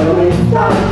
Thank